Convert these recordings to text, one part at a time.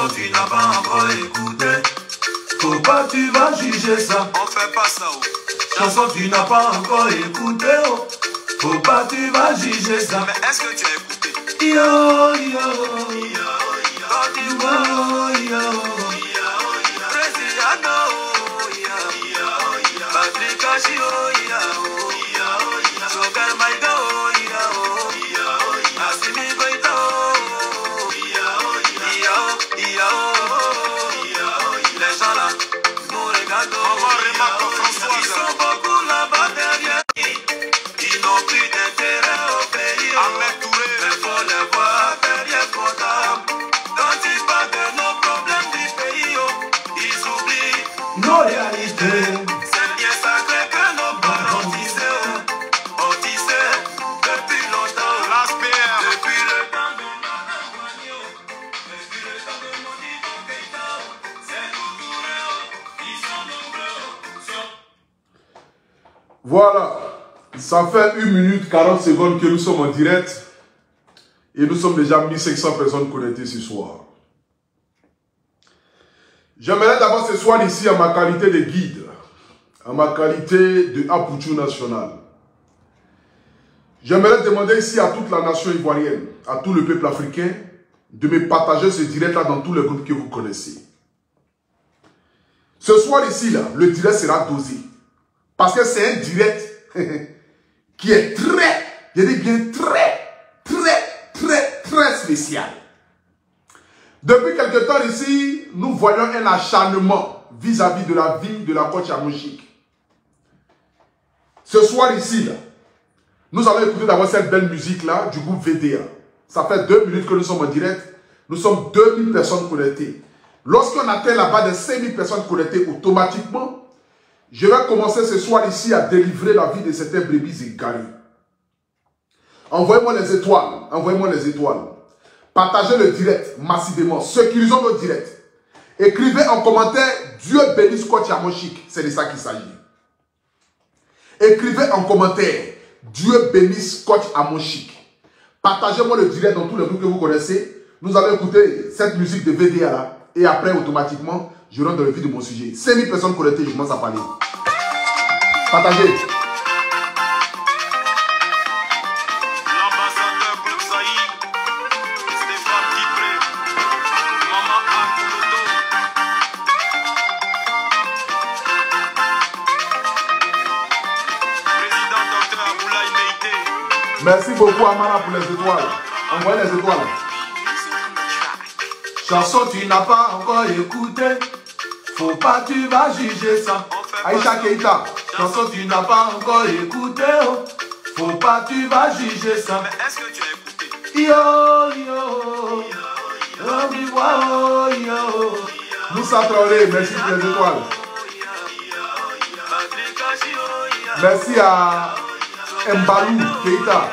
chanson tu n'as pas encore écouté. Faut pas tu vas juger ça? On fait pas ça. Oh. Chanson tu n'as pas encore écouté. Oh. Faut pas tu vas juger ça? Mais est-ce que tu as écouté? Yo, yo, Quand tu vois, yo, yo. Voilà, ça fait 1 minute 40 secondes que nous sommes en direct et nous sommes déjà 1500 personnes connectées ce soir. J'aimerais d'abord ce soir ici en ma qualité de guide, en ma qualité de Apuchu national. J'aimerais demander ici à toute la nation ivoirienne, à tout le peuple africain, de me partager ce direct-là dans tous les groupes que vous connaissez. Ce soir ici, là, le direct sera dosé. Parce que c'est un direct qui est très, je dis bien très, très, très, très spécial. Depuis quelque temps ici, nous voyons un acharnement vis-à-vis de la vie de la coach Amouchik. Ce soir ici, nous allons écouter d'abord cette belle musique-là du groupe VDA. Ça fait deux minutes que nous sommes en direct. Nous sommes 2000 personnes connectées. Lorsqu'on atteint là-bas de 5000 personnes connectées automatiquement, je vais commencer ce soir ici à délivrer la vie de certains brebis égarés. Envoyez-moi les étoiles. Envoyez-moi les étoiles. Partagez le direct massivement. Ceux qui lisent le direct. Écrivez en commentaire Dieu bénisse Coach Yamoshik. C'est de ça qu'il s'agit. Écrivez en commentaire Dieu bénisse Coach Amoshik. Partagez-moi le direct dans tous les groupes que vous connaissez. Nous allons écouter cette musique de VDA là. Et après, automatiquement, je rentre dans le vif de mon sujet. 5000 personnes connectées, je commence à parler. Partagez. Merci beaucoup Amara pour les étoiles. Envoyez les étoiles. Chanson tu n'as pas encore écouté. Faut pas tu vas juger ça. Aïcha Keita. Chanson tu n'as pas encore écouté. oh. Faut pas tu vas juger ça. Mais est-ce que tu as écouté? Yo yo. Yo yo yo. Moussa Traoré, merci pour les étoiles. Merci à Mbalou Keita.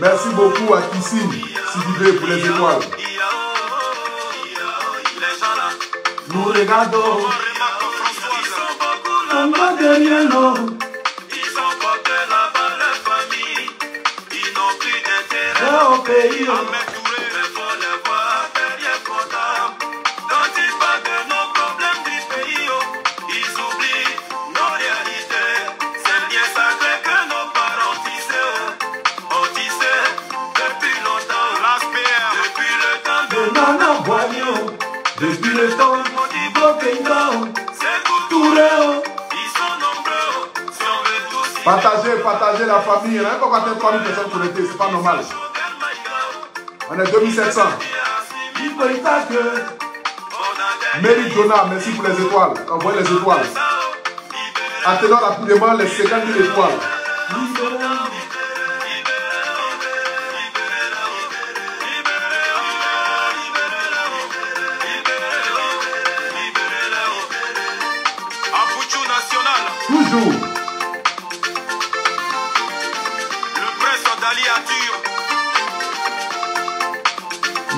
Merci beaucoup à Kissim Sidibé pour les étoiles. Nous regardons. remarque François, ils sont beaucoup là. On va derrière nous. Ils ont porté là-bas leur famille. Ils n'ont plus d'intérêt. Dans le pays. oh. Partagez, partagez la famille. Hein, quand on atteint 3000 personnes connectées, c'est pas normal. On est 2700. Il faut pas que. Mary Jonah, merci pour les étoiles. Envoyez les étoiles. Attendons rapidement les 50 000 étoiles.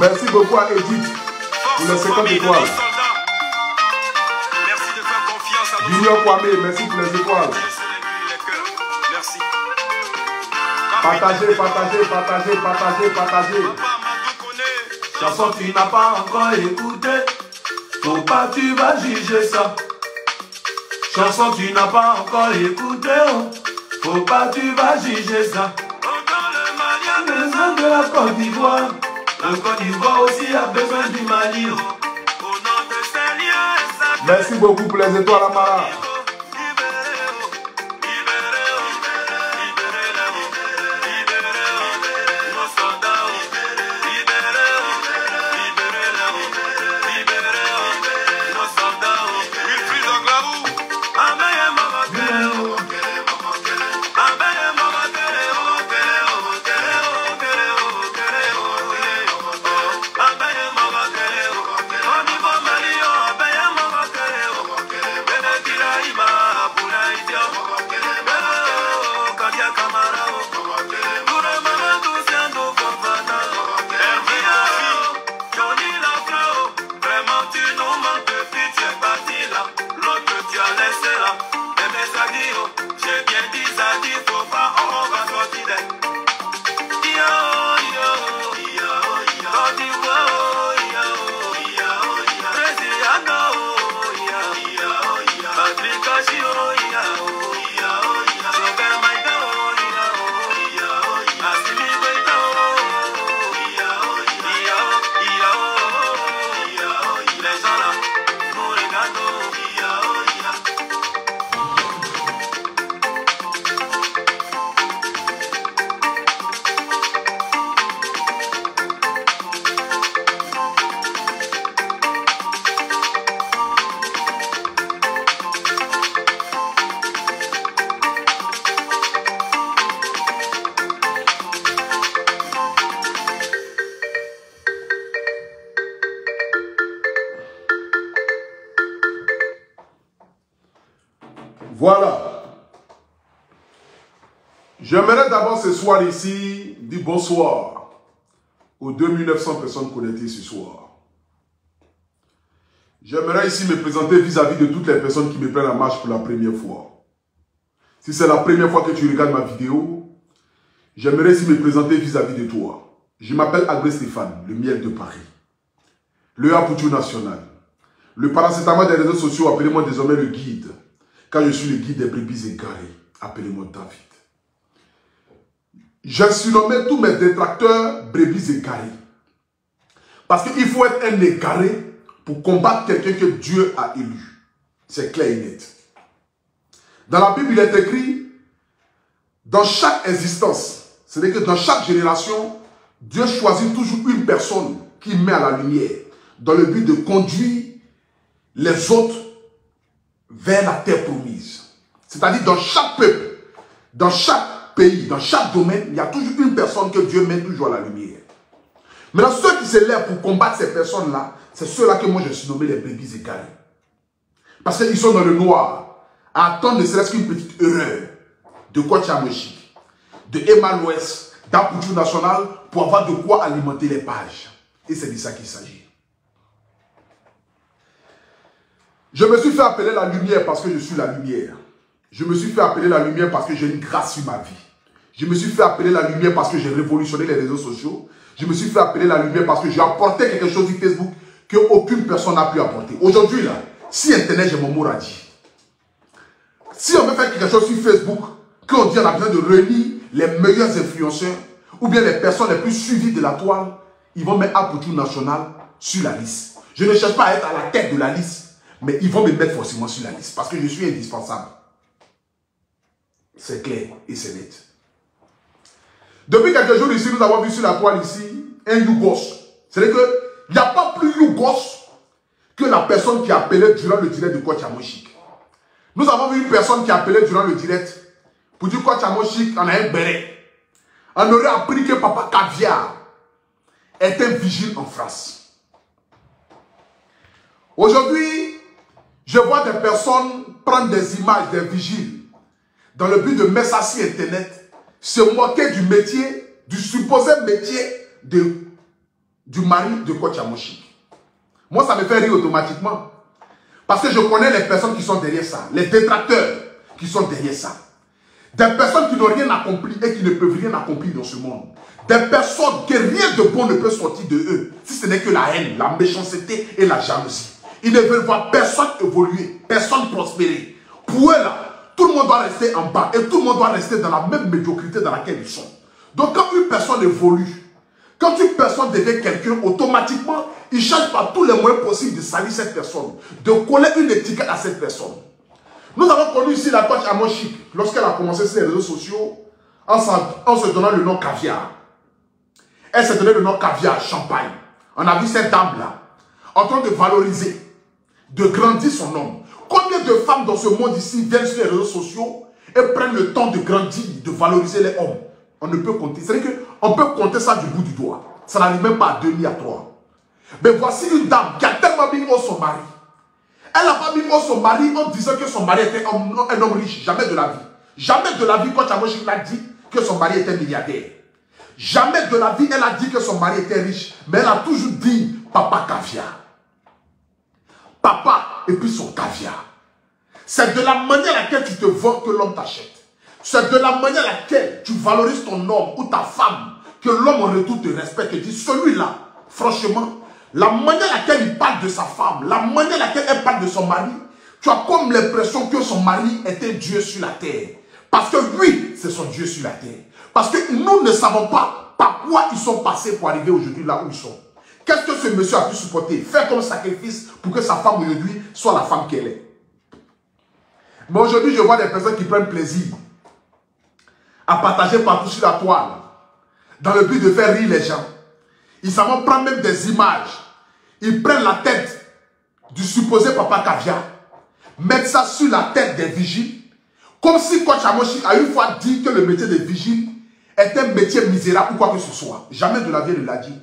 Merci beaucoup à Edith pour les 50 étoiles. Merci de faire confiance à nos Junior Kwame, merci pour les étoiles. Les les. Partagez, partagez, partagez, partagez, partagez. Chanson tu n'as pas encore écouté. Faut pas tu vas juger ça. Chanson tu n'as pas encore écouté. oh. Faut pas tu vas juger ça. Autant le Mali a a besoin de la Côte d'Ivoire. La Côte d'Ivoire aussi a besoin du Mali. oh. Merci beaucoup pour les étoiles, Amara. Soir ici dire bonsoir aux 2900 personnes connectées ce soir. J'aimerais ici me présenter vis-à-vis de toutes les personnes qui me prennent en marche pour la première fois. Si c'est la première fois que tu regardes ma vidéo, j'aimerais ici me présenter vis-à-vis de toi. Je m'appelle Agré Stéphane, le miel de Paris. Le Apoutou national. Le paracétamol des réseaux sociaux, appelez-moi désormais le guide. Quand je suis le guide des brebis égarées, appelez-moi David. J'ai surnommé tous mes détracteurs brebis égarées. Parce qu'il faut être un égaré pour combattre quelqu'un que Dieu a élu. C'est clair et net. Dans la Bible, il est écrit, dans chaque existence, c'est-à-dire que dans chaque génération, Dieu choisit toujours une personne qui met à la lumière dans le but de conduire les autres vers la terre promise. C'est-à-dire dans chaque peuple, dans chaque pays, dans chaque domaine, il y a toujours une personne que Dieu met toujours à la lumière. Maintenant, ceux qui se lèvent pour combattre ces personnes-là, c'est ceux-là que moi je suis nommé les brebis égarées. Parce qu'ils sont dans le noir, à attendre ne serait-ce qu'une petite erreur de Kochamoshik, de Emma l'Ouest, d'Apoutou National, pour avoir de quoi alimenter les pages. Et c'est de ça qu'il s'agit. Je me suis fait appeler la lumière parce que je suis la lumière. Je me suis fait appeler la lumière parce que j'ai une grâce sur ma vie. Je me suis fait appeler la lumière parce que j'ai révolutionné les réseaux sociaux. Je me suis fait appeler la lumière parce que j'ai apporté quelque chose sur Facebook que aucune personne n'a pu apporter. Aujourd'hui, là, si Internet, j'ai mon mot à dire. Si on veut faire quelque chose sur Facebook, qu'on dit on a besoin de réunir les meilleurs influenceurs ou bien les personnes les plus suivies de la toile, ils vont mettre Apoutou National sur la liste. Je ne cherche pas à être à la tête de la liste, mais ils vont me mettre forcément sur la liste parce que je suis indispensable. C'est clair et c'est net. Depuis quelques jours ici, nous avons vu sur la toile ici un Yougos. C'est-à-dire qu'il n'y a pas plus Yougos que la personne qui a appelé durant le direct de Kwachamoshik. Nous avons vu une personne qui a appelé durant le direct pour dire Kwachamoshik en a un béret. On aurait appris que Papa Caviar un vigile en France. Aujourd'hui, je vois des personnes prendre des images des vigiles dans le but de sur Internet, se moquer du métier, du supposé métier de, du mari de Kochamoshik. Moi, ça me fait rire automatiquement. Parce que je connais les personnes qui sont derrière ça, les détracteurs qui sont derrière ça. Des personnes qui n'ont rien accompli et qui ne peuvent rien accomplir dans ce monde. Des personnes que rien de bon ne peut sortir de eux, si ce n'est que la haine, la méchanceté et la jalousie. Ils ne veulent voir personne évoluer, personne prospérer. Pour eux, là, tout le monde doit rester en bas et tout le monde doit rester dans la même médiocrité dans laquelle ils sont. Donc quand une personne évolue, quand une personne devient quelqu'un, automatiquement, il cherche par tous les moyens possibles de salir cette personne, de coller une étiquette à cette personne. Nous avons connu ici la coach Amoshi, lorsqu'elle a commencé sur les réseaux sociaux, en, se donnant le nom caviar. Elle s'est donné le nom caviar, champagne. On a vu cette dame-là, en train de valoriser, de grandir son homme. Combien de femmes dans ce monde ici viennent sur les réseaux sociaux et prennent le temps de grandir, de valoriser les hommes? On ne peut compter. C'est-à-dire qu'on peut compter ça du bout du doigt. Ça n'arrive même pas à deux ni à trois. Mais voici une dame qui a tellement mis au son mari. Elle n'a pas mis au son mari en disant que son mari était un, homme riche. Jamais de la vie. Jamais de la vie, quand Chamoshi l'a dit que son mari était milliardaire. Jamais de la vie, elle a dit que son mari était riche. Mais elle a toujours dit, papa caviar. Papa et puis son caviar. C'est de la manière à laquelle tu te vends que l'homme t'achète. C'est de la manière à laquelle tu valorises ton homme ou ta femme que l'homme en retour te respecte et celui-là, franchement, la manière à laquelle il parle de sa femme, la manière à laquelle elle parle de son mari, tu as comme l'impression que son mari était Dieu sur la terre. Parce que lui, c'est son Dieu sur la terre. Parce que nous ne savons pas par quoi ils sont passés pour arriver aujourd'hui là où ils sont. Qu'est-ce que ce monsieur a pu supporter? Faire comme sacrifice pour que sa femme aujourd'hui soit la femme qu'elle est. Mais aujourd'hui, je vois des personnes qui prennent plaisir à partager partout sur la toile, dans le but de faire rire les gens. Ils savent prendre même des images. Ils prennent la tête du supposé papa Caviar, mettre ça sur la tête des vigiles, comme si Coach Amoshi a une fois dit que le métier de vigile est un métier misérable ou quoi que ce soit. Jamais de la vie, elle l'a dit.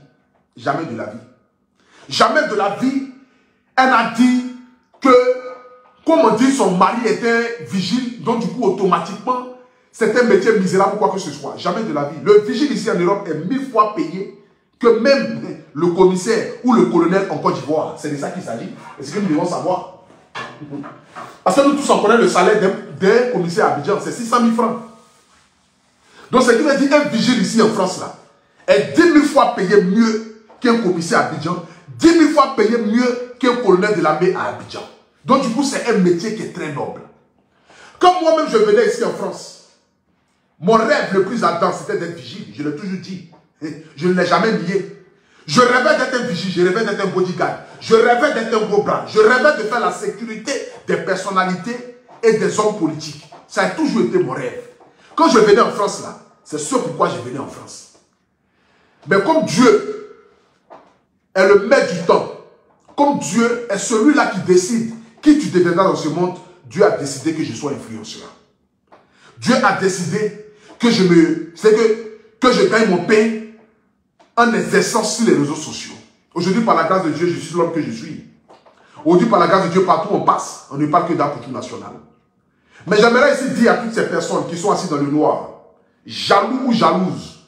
Jamais de la vie. Jamais de la vie, elle a dit que, comme on dit, son mari était vigile, donc du coup, automatiquement, c'est un métier misérable ou quoi que ce soit. Jamais de la vie. Le vigile ici en Europe est mille fois payé que même le commissaire ou le colonel en Côte d'Ivoire. C'est de ça qu'il s'agit. Et ce que nous devons savoir. Parce que nous tous, on connaît le salaire d'un commissaire à Abidjan, c'est 600 000 francs. Donc, ce qui veut dire un vigile ici en France, là, est 10 000 fois payé mieux qu'un commissaire à Abidjan, 10 000 fois payé mieux qu'un colonel de l'armée à Abidjan. Donc, du coup, c'est un métier qui est très noble. Comme moi-même, je venais ici en France, mon rêve le plus ardent, c'était d'être vigile. Je l'ai toujours dit. Je ne l'ai jamais nié. Je rêvais d'être un vigile, je rêvais d'être un bodyguard, je rêvais d'être un gros bras, je rêvais de faire la sécurité des personnalités et des hommes politiques. Ça a toujours été mon rêve. Quand je venais en France là, c'est ce pourquoi je venais en France. Mais comme Dieu est le maître du temps, comme Dieu est celui-là qui décide qui tu deviendras dans ce monde, Dieu a décidé que je sois influenceur. Dieu a décidé que je me, c'est que, que je gagne mon pain en exerçant sur les réseaux sociaux. Aujourd'hui, par la grâce de Dieu, je suis l'homme que je suis. Aujourd'hui, par la grâce de Dieu, partout on passe, on ne parle que tout national. Mais j'aimerais ici dire à toutes ces personnes qui sont assises dans le noir, jaloux ou jalouses,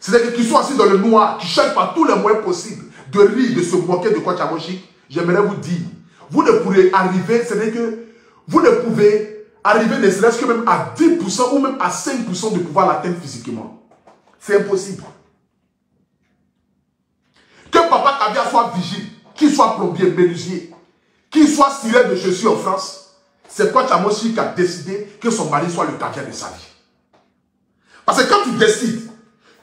c'est-à-dire qui sont assis dans le noir, qui cherchent par tous les moyens possibles de rire, de se moquer de Kwachamoshi, j'aimerais vous dire, vous ne pourrez arriver, c'est-à-dire que vous ne pouvez arriver ne serait-ce que même à 10% ou même à 5% de pouvoir l'atteindre physiquement. C'est impossible. Que Papa Kabia soit vigile, qu'il soit plombier, menuisier, qu'il soit sirène de chaussures en France, c'est Kwachamoshi qui a décidé que son mari soit le gardien de sa vie. Parce que quand tu décides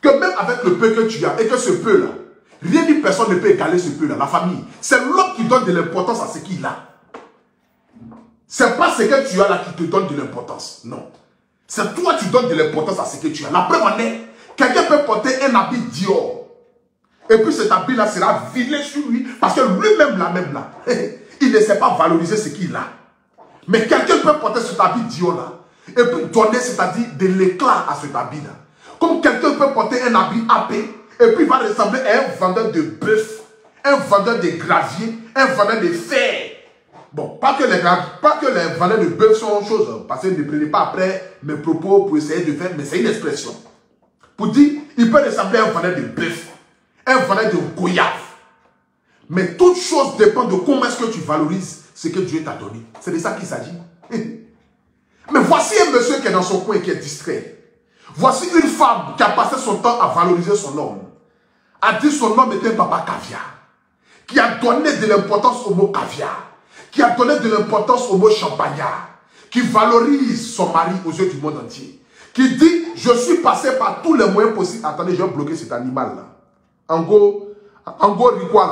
que même avec le peu que tu as et que ce peu-là, rien ni personne ne peut égaler ce peu-là, la famille, c'est l'homme qui donne de l'importance à ce qu'il a. C'est pas ce que tu as là qui te donne de l'importance. Non. C'est toi qui donnes de l'importance à ce que tu as. La preuve en est, quelqu'un peut porter un habit Dior. Et puis cet habit-là sera vilé sur lui. Parce que lui-même, là, même là, il ne sait pas valoriser ce qu'il a. Mais quelqu'un peut porter cet habit Dior-là et puis donner, c'est-à-dire de l'éclat à cet habit-là. Comme quelqu'un peut porter un habit AP et puis va ressembler à un vendeur de bœuf, un vendeur de gravier, un vendeur de fer. Bon, pas que les, pas que les vendeurs de bœuf sont une chose, hein, parce que ne prenez pas après mes propos pour essayer de faire, mais c'est une expression. Pour dire, il peut ressembler à un vendeur de bœuf, un vendeur de goyave. Mais toute chose dépend de comment est-ce que tu valorises ce que Dieu t'a donné. C'est de ça qu'il s'agit. Mais voici un monsieur qui est dans son coin et qui est distrait. Voici une femme qui a passé son temps à valoriser son homme. A dit son homme était papa caviar. Qui a donné de l'importance au mot caviar. Qui a donné de l'importance au mot champagnard. Qui valorise son mari aux yeux du monde entier. Qui dit, je suis passé par tous les moyens possibles. Attendez, je vais bloquer cet animal là. En gros, en gros, quoi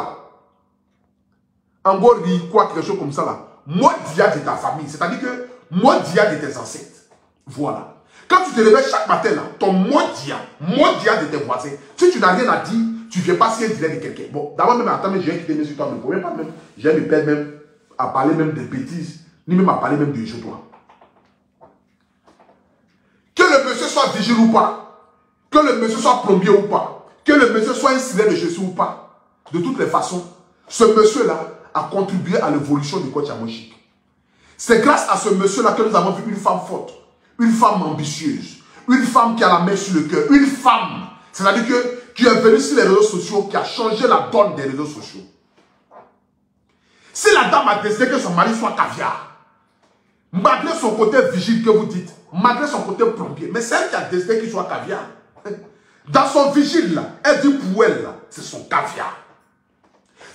là? Gros, quoi, quelque chose comme ça là? Moi, dia de ta famille. C'est-à-dire que moi, dia de tes ancêtres. Voilà. Quand tu te réveilles chaque matin, là, ton modia, modia de tes voisins, si tu n'as rien à dire, tu ne viens pas si dire de quelqu'un. Bon, d'abord même, attends, mais je viens quitter mes toi, mais pas même. Je viens me perdre même à parler même des bêtises, ni même à parler même de je toi. Que le monsieur soit vigile ou pas, que le monsieur soit plombier ou pas, que le monsieur soit un silet de Jésus ou pas, de toutes les façons, ce monsieur-là a contribué à l'évolution du coach C'est grâce à ce monsieur-là que nous avons vu une femme forte une femme ambitieuse, une femme qui a la main sur le cœur, une femme, c'est-à-dire que qui est venue sur les réseaux sociaux, qui a changé la donne des réseaux sociaux. Si la dame a décidé que son mari soit caviar, malgré son côté vigile que vous dites, malgré son côté plombier, mais c'est elle qui a décidé qu'il soit caviar. Dans son vigile, elle dit pour elle, c'est son caviar.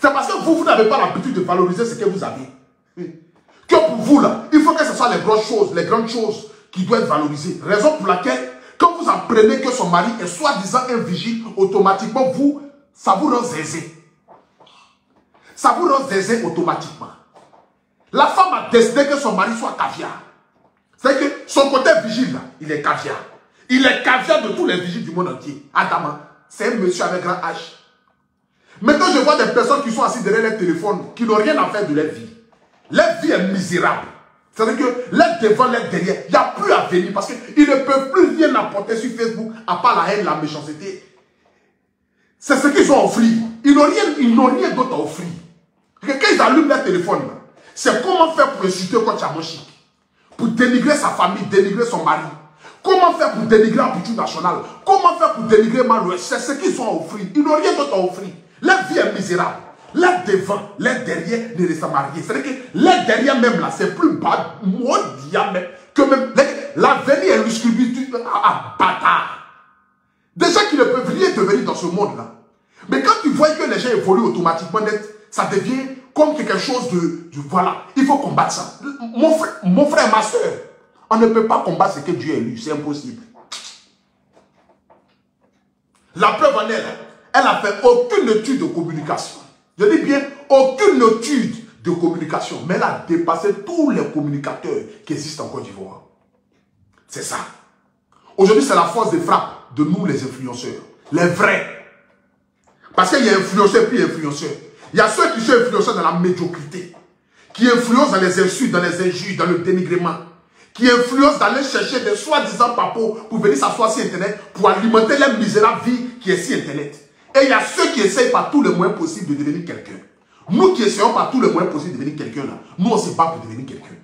C'est parce que vous, vous n'avez pas l'habitude de valoriser ce que vous avez. Que pour vous, là, il faut que ce soit les grandes choses, les grandes choses qui doit être valorisé. Raison pour laquelle, vous apprenez que son mari est soi-disant un vigile, automatiquement, vous, ça vous rend zézé. Ça vous rend zézé automatiquement. La femme a décidé que son mari soit caviar. C'est que son côté vigile, il est caviar. Il est caviar de tous les vigiles du monde entier. Adama, c'est un monsieur avec grand H. Maintenant, je vois des personnes qui sont assises derrière les téléphones, qui n'ont rien à faire de leur vie. Leur vie est misérable. C'est-à-dire que l'aide devant, l'aide derrière, il n'y a plus à venir parce qu'ils ne peuvent plus rien apporter sur Facebook à part la haine, la méchanceté. C'est ce qu'ils ont offert. Ils n'ont rien, rien d'autre à offrir. Quand ils allument leur téléphone, c'est comment faire pour insulter Coach Amoshik, pour dénigrer sa famille, dénigrer son mari. Comment faire pour dénigrer la culture nationale Comment faire pour dénigrer Maloué C'est ce qu'ils ont offrir. Ils n'ont rien d'autre à offrir. Leur vie est misérable. Là devant, là derrière ne restent mariés. C'est-à-dire que là derrière même là, c'est plus bas, même, que même l'avenir est jusqu'à à bâtard. Des gens qui ne peuvent rien devenir dans ce monde-là. Mais quand tu vois que les gens évoluent automatiquement, ça devient comme quelque chose de, voilà, il faut combattre ça. Mon frère, mon frère, ma soeur, on ne peut pas combattre ce que Dieu a élu, c'est impossible. La preuve en est, elle n'a fait aucune étude de communication. Je dis bien, aucune étude de communication, mais elle a dépassé tous les communicateurs qui existent en Côte d'Ivoire. C'est ça. Aujourd'hui, c'est la force de frappe de nous, les influenceurs. Les vrais. Parce qu'il y a influenceurs puis influenceurs. Il y a ceux qui sont influenceurs dans la médiocrité, qui influencent dans les insultes, dans les injures, dans le dénigrement, qui influencent d'aller chercher des soi-disant papos pour venir s'asseoir sur Internet, pour alimenter la misérable vie qui est sur Internet. Et il y a ceux qui essayent par tous les moyens possibles de devenir quelqu'un. Nous qui essayons par tous les moyens possibles de devenir quelqu'un là, nous on se bat pour devenir quelqu'un.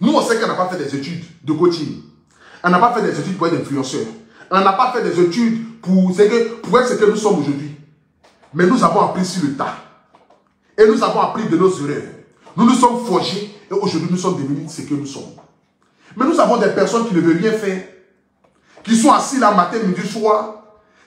Nous on sait qu'on n'a pas fait des études de coaching. On n'a pas fait des études pour être influenceur. On n'a pas fait des études pour, pour être ce que nous sommes aujourd'hui. Mais nous avons appris sur le tas. Et nous avons appris de nos erreurs. Nous nous sommes forgés et aujourd'hui nous sommes devenus ce que nous sommes. Mais nous avons des personnes qui ne veulent rien faire. Qui sont assis là matin, midi, soir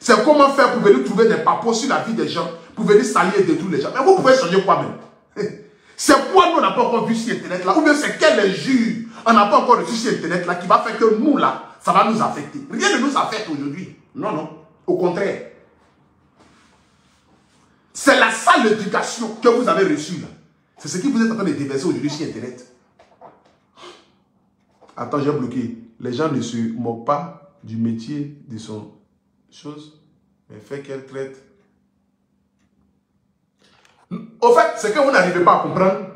c'est comment faire pour venir trouver des papos sur la vie des gens, pour venir salir et détruire les gens. Mais vous pouvez changer quoi même C'est quoi nous on n'a pas encore vu sur Internet là Ou bien c'est quel injure on n'a pas encore reçu sur Internet là qui va faire que nous là, ça va nous affecter. Rien ne nous affecte aujourd'hui. Non, non. Au contraire. C'est la sale éducation que vous avez reçue là. C'est ce qui vous êtes en train de déverser aujourd'hui sur Internet. Attends, j'ai bloqué. Les gens ne se moquent pas du métier de son chose, mais fait qu'elle traite. Au fait, c'est que vous n'arrivez pas à comprendre.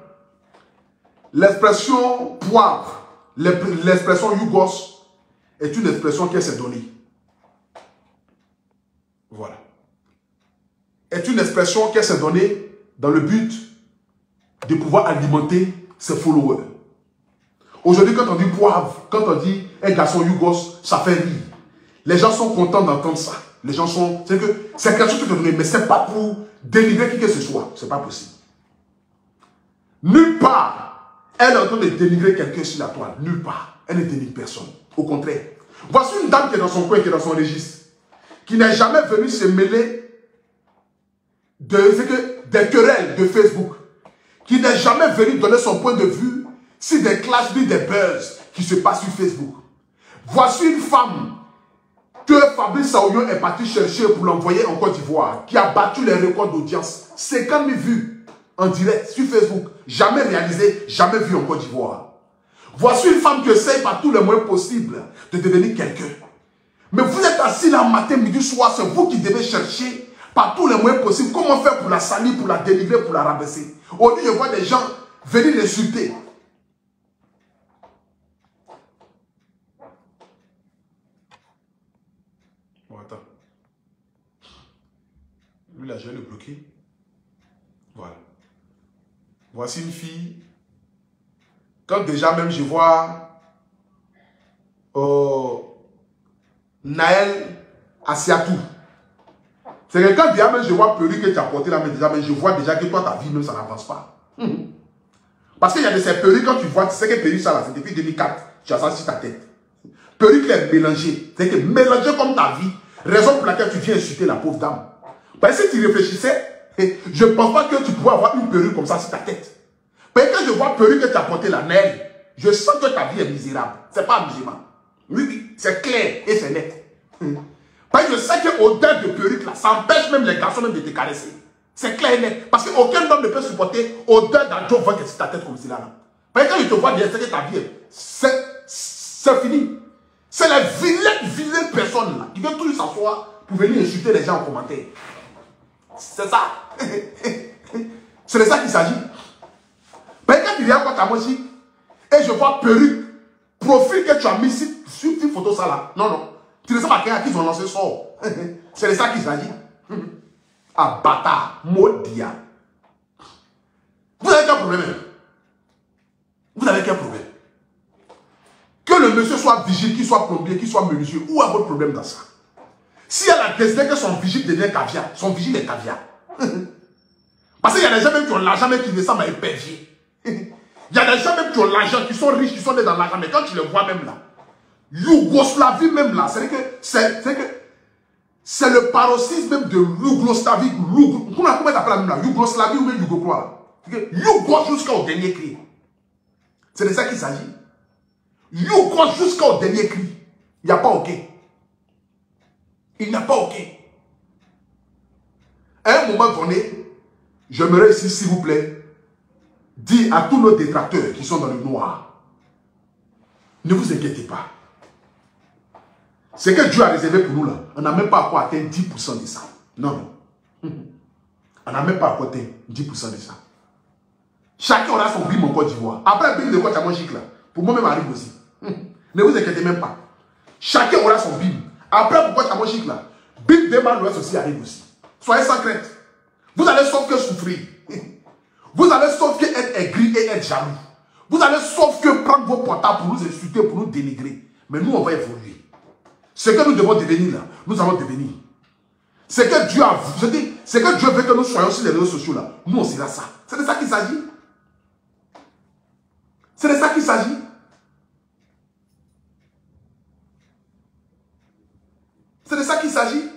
L'expression poivre, l'expression yougos, est une expression qui s'est donnée. Voilà. Est une expression qui s'est donnée dans le but de pouvoir alimenter ses followers. Aujourd'hui, quand on dit poivre, quand on dit un garçon yougos, ça fait rire. Les gens sont contents d'entendre ça. Les gens sont... C'est que c'est quelque chose qui est mais ce n'est pas pour délivrer qui que ce soit. Ce n'est pas possible. Nulle part, Elle est en train de dénigrer quelqu'un sur la toile. Nulle part. Elle ne dénigre personne. Au contraire. Voici une dame qui est dans son coin, qui est dans son registre, qui n'est jamais venue se mêler de, que, des querelles de Facebook, qui n'est jamais venue donner son point de vue sur des clashs des buzz qui se passent sur Facebook. Voici une femme que Fabrice Saoyon est parti chercher pour l'envoyer en Côte d'Ivoire, qui a battu les records d'audience. 50 000 vues en direct sur Facebook. Jamais réalisé, jamais vu en Côte d'Ivoire. Voici une femme qui essaye par tous les moyens possibles de devenir quelqu'un. Mais vous êtes assis là matin, midi, soir, c'est vous qui devez chercher par tous les moyens possibles comment faire pour la salir, pour la délivrer, pour la rabaisser. Au lieu de voir des gens venir l'insulter, Lui, là, je vais le bloquer. Voilà. Voici une fille. Quand déjà même je vois euh, Naël Asiatou. C'est que quand déjà même je vois Perry que tu as porté là, mais déjà même je vois déjà que toi, ta vie même, ça n'avance pas. Mhm. Parce qu'il y a de ces quand tu vois, tu sais que perruque ça là, c'est depuis 2004, tu as ça sur ta tête. Perruque est mélangée. C'est que mélangé comme ta vie, raison pour laquelle tu viens insulter la pauvre dame. Parce que si tu réfléchissais, je ne pense pas que tu pouvais avoir une perruque comme ça sur ta tête. Parce que je vois perruque que tu as porté la neige, je sens que ta vie est misérable. Ce n'est pas amusement. Oui, oui, c'est clair et c'est net. Parce que je sais qu'au-delà de perruque, là, ça empêche même les garçons même de te caresser. C'est clair et net. Parce qu'aucun homme ne peut supporter au-delà d'un job qui sur ta tête comme cela. Que quand je te vois bien, c'est que ta vie, c'est fini. C'est la vilaine, vilaine personne là qui vient toujours s'asseoir pour venir insulter les gens en commentaire. C'est ça. C'est de ça qu'il s'agit. Mais quand tu viens à ta moitié, et je vois perruque, profil que tu as mis sur, une photo ça là. Non, non. Tu ne sais pas à qui ils ont lancé sort. C'est de ça qu'il s'agit. Ah, bâtard, maudit. Vous avez quel problème Vous avez quel problème? Que le monsieur soit vigile, qu'il soit plombier, qu'il soit menuisier, où est votre problème dans ça? Si elle a décidé que son vigile devient caviar, son vigile est caviar. Parce qu'il y a des gens même qui ont l'argent, mais qui descendent à épervier. Il y a des gens même qui ont l'argent, qui sont riches, qui sont nés dans l'argent, mais quand tu les vois même là, Yougoslavie même là, c'est que c'est que c'est le paroxysme même de Yougoslavie, comment tu appelles même là, Yougoslavie ou même Yougoslavie Yougos jusqu'au dernier cri. C'est de ça qu'il s'agit. Yougos jusqu'au dernier cri. Il n'y a pas OK. Il n'a pas OK. À un moment donné, j'aimerais ici, s'il vous plaît, dire à tous nos détracteurs qui sont dans le noir, ne vous inquiétez pas. Ce que Dieu a réservé pour nous là, on n'a même pas encore atteint 10% de ça. Non, non. On n'a même pas encore atteint 10% de ça. Chacun aura son bim en Côte d'Ivoire. Après le bim de Côte d'Ivoire, là, pour moi-même arrive aussi. Ne vous inquiétez même pas. Chacun aura son bim. Après, pourquoi ta mochique là Big Dema l'Ouest aussi arrive aussi. Soyez sans crainte. Vous allez sauf que souffrir. Vous allez sauf que être aigri et être jaloux. Vous allez sauf que prendre vos portables pour nous insulter, pour nous dénigrer. Mais nous, on va évoluer. Ce que nous devons devenir là, nous allons devenir. Ce que Dieu a je dis, ce que Dieu veut que nous soyons sur les réseaux sociaux là, nous on sera ça. C'est de ça qu'il s'agit. C'est de ça qu'il s'agit. C'est de ça qu'il s'agit.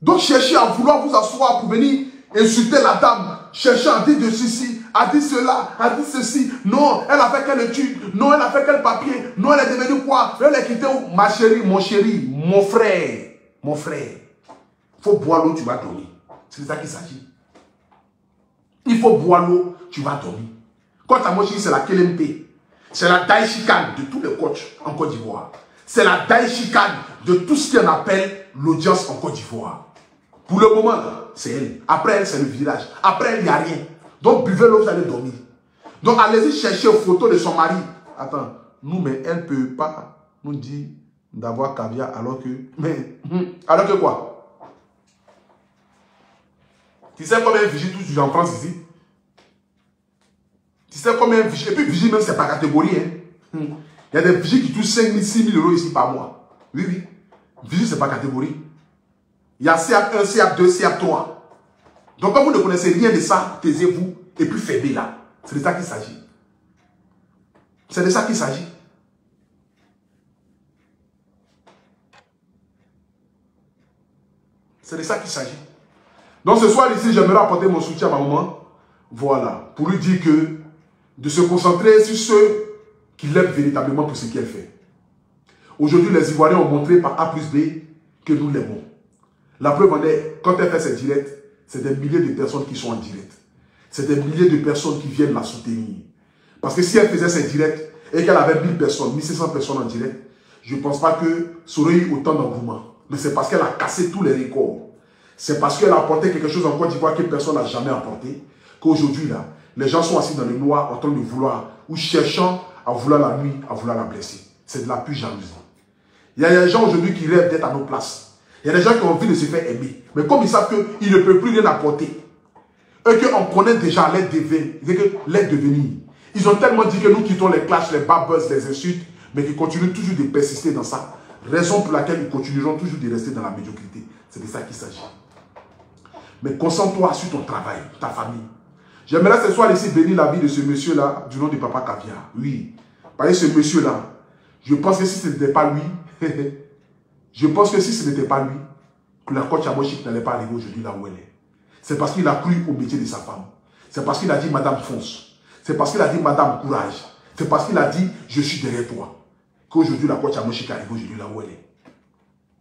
Donc cherchez à vouloir vous asseoir pour venir insulter la dame. Cherchez à dire de ceci, à dire cela, à dire ceci. Non, elle a fait quelle étude Non, elle a fait quel papier Non, elle est devenue quoi? Elle est quittée où? Ma chérie, mon chéri, mon frère, mon frère. Il faut boire l'eau, tu vas dormir. C'est de ça qu'il s'agit. Il faut boire l'eau, tu vas dormir. Quand à moi, c'est la KLMP. C'est la Daishikan de tous les coachs en Côte d'Ivoire. C'est la Daishikan de tout ce qu'on appelle l'audience en Côte d'Ivoire. Pour le moment, c'est elle. Après elle, c'est le village. Après elle, il n'y a rien. Donc buvez l'eau, vous allez dormir. Donc allez-y chercher une photo de son mari. Attends, nous, mais elle ne peut pas nous dire d'avoir caviar alors que... Mais, hum, alors que quoi? Tu sais combien de vigiles touchent en France ici? Tu sais combien de vigiles Et puis vigile même, c'est pas catégorie. Hein? Il y a des vigiles qui touchent 5 000, 6 000 euros ici par mois. Oui, oui. Vigile, ce n'est pas catégorie. Il y a CA1, CA2, CA3. Donc, quand vous ne connaissez rien de ça, taisez-vous et puis faites là. C'est de ça qu'il s'agit. C'est de ça qu'il s'agit. C'est de ça qu'il s'agit. Donc ce soir ici, j'aimerais apporter mon soutien à ma maman. Voilà. Pour lui dire que de se concentrer sur ceux qui l'aiment véritablement pour ce qu'elle fait. Aujourd'hui, les Ivoiriens ont montré par A plus B que nous l'aimons. La preuve en est, quand elle fait ses directs, c'est des milliers de personnes qui sont en direct. C'est des milliers de personnes qui viennent la soutenir. Parce que si elle faisait ses directs et qu'elle avait 1000 personnes, 1600 personnes en direct, je ne pense pas que ça aurait eu autant d'engouement. Mais c'est parce qu'elle a cassé tous les records. C'est parce qu'elle a apporté quelque chose en Côte d'Ivoire que personne n'a jamais apporté. Qu'aujourd'hui, là, les gens sont assis dans le noir en train de vouloir, ou cherchant à vouloir la nuit, à vouloir la blesser. C'est de la pure jalousie. Il y a des gens aujourd'hui qui rêvent d'être à nos places. Il y a des gens qui ont envie de se faire aimer. Mais comme ils savent qu'ils ne peuvent plus rien apporter, eux qu'on connaît déjà l'aide de venir, ils ont tellement dit que nous quittons les clashs, les babbles, les insultes, mais qu'ils continuent toujours de persister dans ça. Raison pour laquelle ils continueront toujours de rester dans la médiocrité. C'est de ça qu'il s'agit. Mais concentre-toi sur ton travail, ta famille. J'aimerais ce soir ici bénir la vie de ce monsieur-là, du nom de Papa Caviar. Oui. Parce que ce monsieur-là, je pense que si ce n'était pas lui, je pense que si ce n'était pas lui, que la coach Amoshik n'allait pas arriver aujourd'hui là où elle est. C'est parce qu'il a cru au métier de sa femme. C'est parce qu'il a dit Madame fonce. C'est parce qu'il a dit Madame courage. C'est parce qu'il a dit je suis derrière toi. Qu'aujourd'hui la coach Amoshik arrive aujourd'hui là où elle est.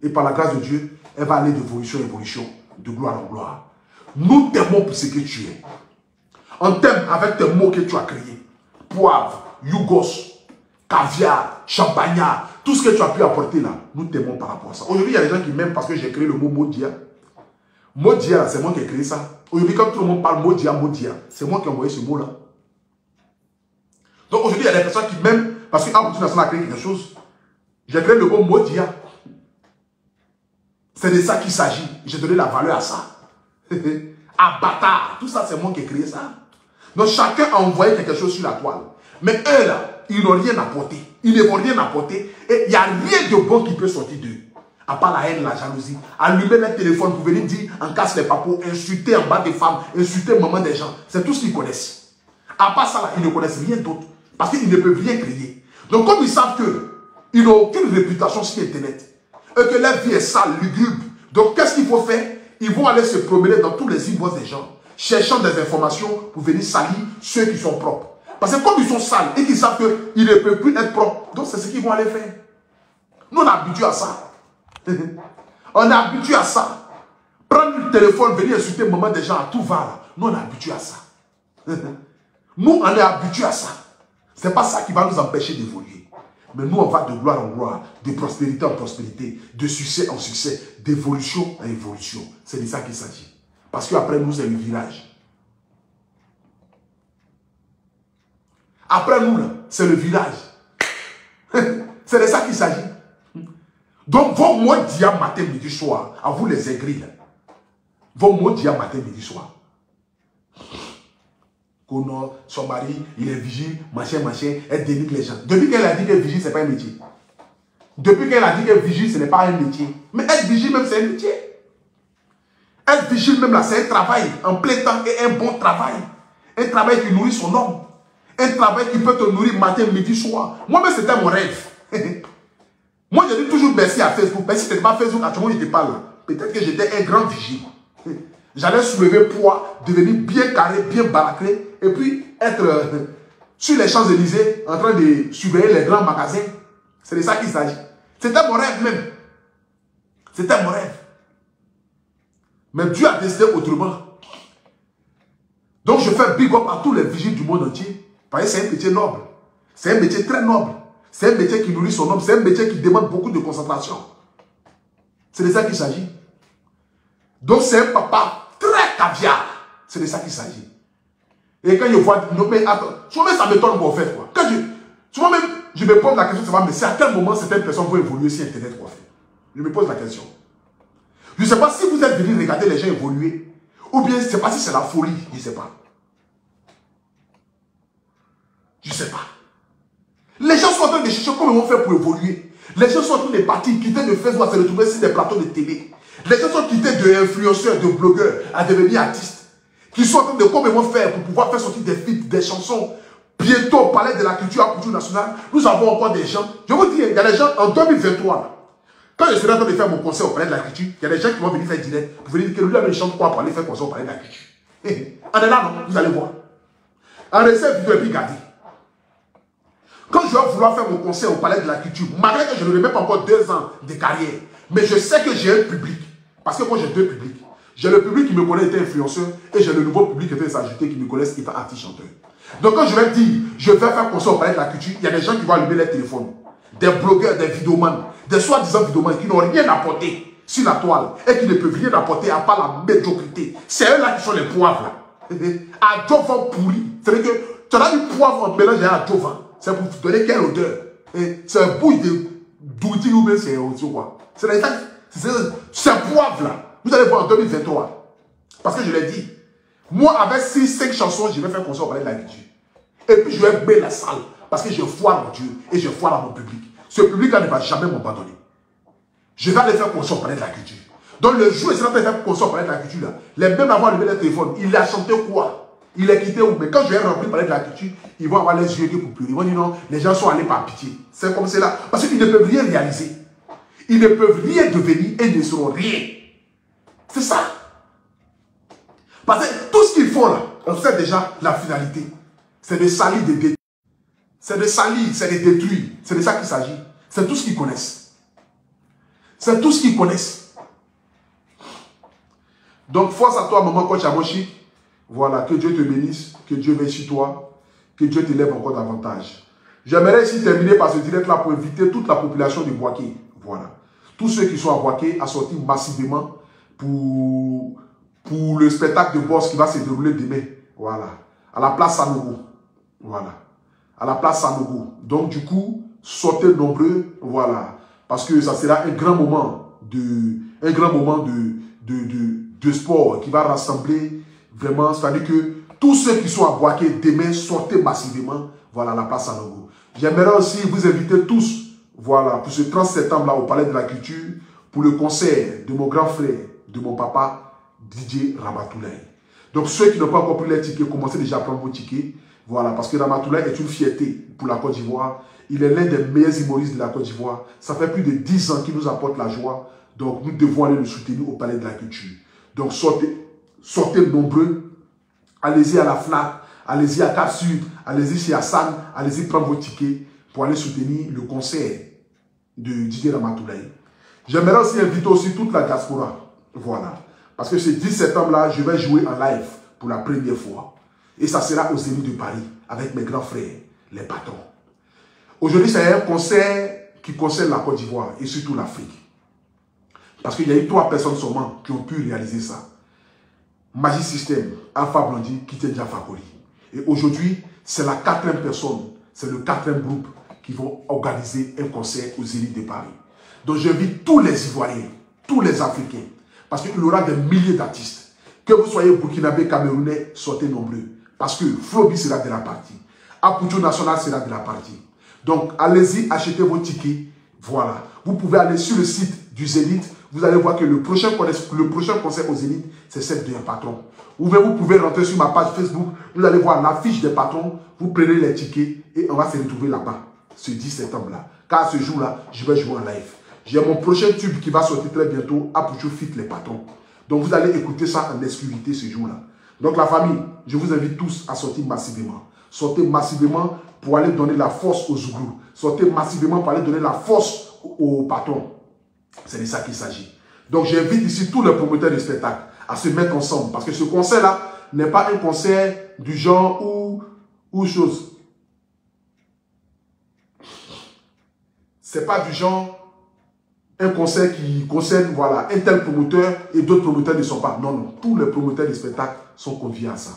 Et par la grâce de Dieu, elle va aller d'évolution en évolution, de gloire en gloire. Nous t'aimons pour ce que tu es. On t'aime avec tes mots que tu as créés. Poivre, yougos, caviar, champagnard, tout ce que tu as pu apporter là, nous t'aimons par rapport à ça. Aujourd'hui, il y a des gens qui m'aiment parce que j'ai créé le mot Modia. Modia, c'est moi qui ai créé ça. Aujourd'hui, quand tout le monde parle Modia, Modia, c'est moi qui ai envoyé ce mot-là. Donc aujourd'hui, il y a des personnes qui m'aiment parce qu'Abouti National a créé quelque chose. J'ai créé le mot Modia. C'est de ça qu'il s'agit. J'ai donné la valeur à ça. Abatard. Tout ça, c'est moi qui ai créé ça. Donc chacun a envoyé quelque chose sur la toile. Mais eux là, ils n'ont rien apporté. Ils ne vont rien apporter. Et il n'y a rien de bon qui peut sortir d'eux. À part la haine, la jalousie. Allumer le téléphone pour venir dire en casse les papos, insulter en bas des femmes, insulter maman des gens. C'est tout ce qu'ils connaissent. À part ça, là, ils ne connaissent rien d'autre. Parce qu'ils ne peuvent rien créer. Donc comme ils savent qu'ils n'ont aucune réputation sur Internet, et que leur vie est sale, lugubre, donc qu'est-ce qu'il faut faire? Ils vont aller se promener dans tous les inbox des gens cherchant des informations pour venir salir ceux qui sont propres. Parce que comme ils sont sales et qu'ils savent qu'ils ne peuvent plus être propres, donc c'est ce qu'ils vont aller faire. Nous, on est habitués à ça. on est habitués à ça. Prendre le téléphone, venir insulter moment des gens à tout va là. Nous, on est habitués à ça. nous, on est habitués à ça. Ce n'est pas ça qui va nous empêcher d'évoluer. Mais nous, on va de gloire en gloire, de prospérité en prospérité, de succès en succès, d'évolution en évolution. C'est de ça qu'il s'agit. Parce qu'après nous, c'est le virage. Après nous, c'est le virage. c'est de ça qu'il s'agit. Donc, vos mots d'hier matin, midi, soir, à vous les aigris, vos mots d'hier matin, midi, soir. Kono, son mari, il est vigile, machin, machin, elle dénigre les gens. Depuis qu'elle a dit que vigile, ce n'est pas un métier. Depuis qu'elle a dit que vigile, ce n'est pas un métier. Mais être vigile, même, c'est un métier. Être vigile même là, c'est un travail en plein temps et un bon travail. Un travail qui nourrit son homme. Un travail qui peut te nourrir matin, midi, soir. Moi-même, c'était mon rêve. Moi, je dis toujours merci à Facebook. Ce n'était pas Facebook, actuellement, il n'était pas là. Peut-être que j'étais un grand vigile. J'allais soulever poids, devenir bien carré, bien baraqué, et puis être euh, sur les Champs-Élysées en train de surveiller les grands magasins. C'est de ça qu'il s'agit. C'était mon rêve même. C'était mon rêve. Mais Dieu a décidé autrement. Donc je fais big up à tous les vigiles du monde entier. Parce que c'est un métier noble. C'est un métier très noble. C'est un métier qui nourrit son homme. C'est un métier qui demande beaucoup de concentration. C'est de ça qu'il s'agit. Donc c'est un papa très caviar. C'est de ça qu'il s'agit. Et quand je vois, non mais attends, souvent ça m'étonne en fait quoi. Quand je, souvent même, je me pose la question, mais c'est à quel moment certaines personnes vont évoluer sur Internet quoi. Je me pose la question. Je ne sais pas si vous êtes venu regarder les gens évoluer. Ou bien je ne sais pas si c'est la folie. Je ne sais pas. Je ne sais pas. Les gens sont en train de chercher comment ils vont faire pour évoluer. Les gens sont en train de partir, quitter de Facebook, se retrouver sur des plateaux de télé. Les gens sont quittés de influenceurs, de blogueurs, à devenir artistes. Qui sont en train de comment ils vont faire pour pouvoir faire sortir des films, des chansons bientôt au palais de la culture à Poutou nationale, nous avons encore des gens. Je vous dis, il y a des gens en 2023. Quand je serai en train de faire mon concert au palais de la culture, il y a des gens qui vont venir faire direct pour venir dire que lui a une chambre quoi pour aller faire concert au palais de la culture. en est là, non Vous allez voir. En vidéo et puis gardez. Quand je vais vouloir faire mon concert au palais de la culture, malgré que je ne remets pas encore deux ans de carrière, mais je sais que j'ai un public. Parce que moi, j'ai deux publics. J'ai le public qui me connaît étant influenceur et j'ai le nouveau public qui vient s'ajouter qui me connaissent étant artiste-chanteur. Donc quand je vais dire, je vais faire concert au palais de la culture, il y a des gens qui vont allumer les téléphones. Des blogueurs, des vidéomans, des soi-disant vidéomans qui n'ont rien apporté sur la toile et qui ne peuvent rien apporter à part la médiocrité. C'est eux là qui sont les poivres. À pourri. C'est-à-dire que tu as du poivre mélangé à Jovan. C'est pour te donner quelle odeur. C'est un bouille de d'outils ou bien c'est quoi. C'est un poivre là. Vous allez voir en 2023. Parce que je l'ai dit. Moi, avec ces 5 chansons, je vais faire concert au palais de la. Et puis, je vais mettre la salle. Parce que je foi en Dieu et je foi dans mon public. Ce public-là ne va jamais m'abandonner. Je vais aller faire au palais de la culture. Donc, le jour où je vais faire au palais de la culture, là, les mêmes avoir levé le téléphone, il a chanté quoi? Il est quitté où? Mais quand je vais remplir le palais de la culture, ils vont avoir les yeux qui pour pleurer. Ils vont dire non, les gens sont allés par pitié. C'est comme cela. Parce qu'ils ne peuvent rien réaliser. Ils ne peuvent rien devenir et ne seront rien. C'est ça. Parce que tout ce qu'ils font là, on sait déjà la finalité. C'est de salir, de détruire. C'est de salir, c'est de détruire. C'est de ça qu'il s'agit. C'est tout ce qu'ils connaissent. C'est tout ce qu'ils connaissent. Donc, force à toi, maman coach Amoshi. Voilà, que Dieu te bénisse, que Dieu veille sur toi, que Dieu t'élève encore davantage. J'aimerais ici terminer par ce direct-là pour inviter toute la population de Boaké. Voilà. Tous ceux qui sont à Boaké à sortir massivement pour, pour le spectacle de boss qui va se dérouler demain. Voilà. À la place Sanogo. Voilà. À la place Sanogo. Donc, du coup, sortez nombreux. Voilà. Parce que ça sera un grand moment de, un grand moment de, sport qui va rassembler vraiment. C'est-à-dire que tous ceux qui sont à Boaké demain, sortez massivement. Voilà, à la place Sanogo. J'aimerais aussi vous inviter tous, voilà, pour ce 30 septembre-là au Palais de la Culture, pour le concert de mon grand frère, de mon papa, DJ Ramatoulaye. Donc ceux qui n'ont pas encore pris les tickets, commencez déjà à prendre vos tickets. Voilà, parce que Ramatoulaye est une fierté pour la Côte d'Ivoire. Il est l'un des meilleurs humoristes de la Côte d'Ivoire. Ça fait plus de 10 ans qu'il nous apporte la joie. Donc nous devons aller le soutenir au Palais de la Culture. Donc sortez, sortez nombreux. Allez-y à la FNAC, allez-y à Cap Sud, allez-y chez Hassan, allez-y prendre vos tickets pour aller soutenir le concert de Didier Ramatoulaye. J'aimerais aussi inviter aussi toute la diaspora. Voilà. Parce que ce 10 septembre-là, je vais jouer en live pour la première fois. Et ça sera aux élus de Paris, avec mes grands frères, les patrons. Aujourd'hui, c'est un concert qui concerne la Côte d'Ivoire et surtout l'Afrique. Parce qu'il y a eu trois personnes seulement qui ont pu réaliser ça. Magic System, Alpha Blondie, Kité Fakoli. Et aujourd'hui, c'est la quatrième personne, c'est le quatrième groupe qui vont organiser un concert aux élites de Paris. Donc j'invite tous les Ivoiriens, tous les Africains, parce qu'il y aura des milliers d'artistes. Que vous soyez burkinabé, camerounais, sortez nombreux. Parce que Flobi sera de la partie. Apucho National sera de la partie. Donc allez-y, achetez vos tickets. Voilà. Vous pouvez aller sur le site du Zénith. Vous allez voir que le prochain, le prochain concert au Zénith, c'est celle d'un patron. Ou vous pouvez rentrer sur ma page Facebook. Vous allez voir l'affiche des patrons. Vous prenez les tickets et on va se retrouver là-bas. Ce 10 septembre-là. Car ce jour-là, je vais jouer en live. J'ai mon prochain tube qui va sortir très bientôt, Apucho Fit les patrons. Donc vous allez écouter ça en exclusivité ce jour-là. Donc la famille, je vous invite tous à sortir massivement. Sortez massivement pour aller donner la force aux Zouglous. Sortez massivement pour aller donner la force aux patrons. C'est de ça qu'il s'agit. Donc j'invite ici tous les promoteurs de spectacle à se mettre ensemble. Parce que ce concert-là n'est pas un concert du genre ou, ou chose. C'est pas du genre un concert qui concerne voilà, un tel promoteur et d'autres promoteurs ne sont pas. Non, non. Tous les promoteurs de spectacle sont conviés à ça.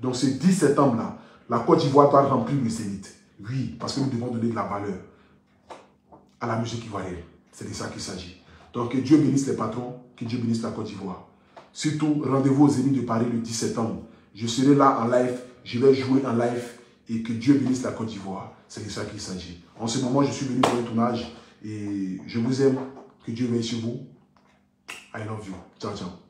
Donc ce 10 septembre-là, la Côte d'Ivoire doit remplir le zénith. Oui, parce que nous devons donner de la valeur à la musique ivoirienne. C'est de ça qu'il s'agit. Donc que Dieu bénisse les patrons, que Dieu bénisse la Côte d'Ivoire. Surtout, rendez-vous aux Zénith de Paris le 10 septembre. Je serai là en live, je vais jouer en live et que Dieu bénisse la Côte d'Ivoire. C'est de ça qu'il s'agit. En ce moment, je suis venu pour un tournage et je vous aime. Que Dieu veille sur vous. I love you. Ciao, ciao.